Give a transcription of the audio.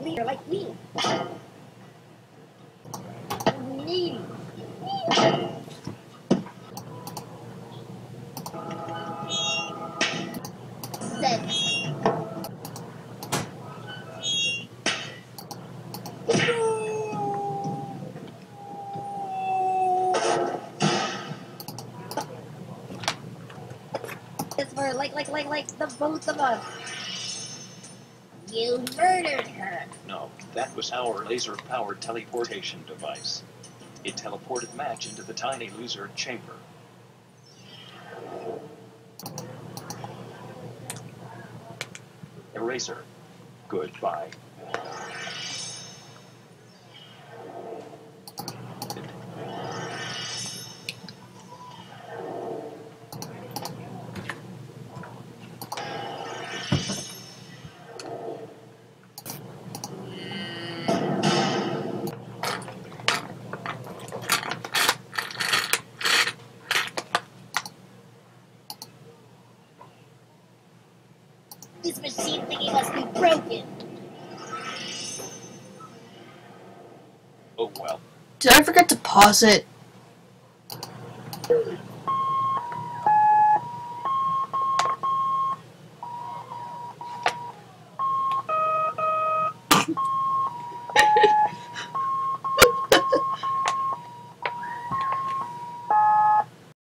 leader like me. Needy. Six. It's for like, like, like, like the both of us. You murdered her. No, that was our laser-powered teleportation device. It teleported Match into the tiny loser chamber. Eraser. Goodbye. This machine thingy must be broken. Oh well. Did I forget to pause it?